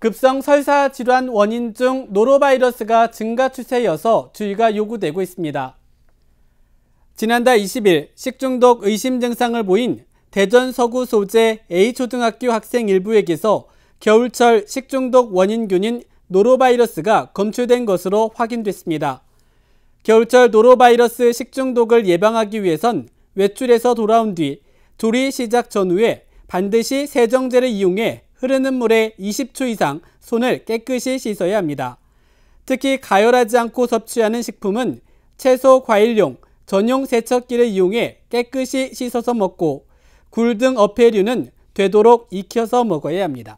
급성 설사 질환 원인 중 노로바이러스가 증가 추세여서 주의가 요구되고 있습니다. 지난달 20일 식중독 의심 증상을 보인 대전 서구 소재 A초등학교 학생 일부에게서 겨울철 식중독 원인균인 노로바이러스가 검출된 것으로 확인됐습니다. 겨울철 노로바이러스 식중독을 예방하기 위해선 외출해서 돌아온 뒤 조리 시작 전후에 반드시 세정제를 이용해 흐르는 물에 20초 이상 손을 깨끗이 씻어야 합니다. 특히 가열하지 않고 섭취하는 식품은 채소, 과일용, 전용 세척기를 이용해 깨끗이 씻어서 먹고 굴 등 어패류는 되도록 익혀서 먹어야 합니다.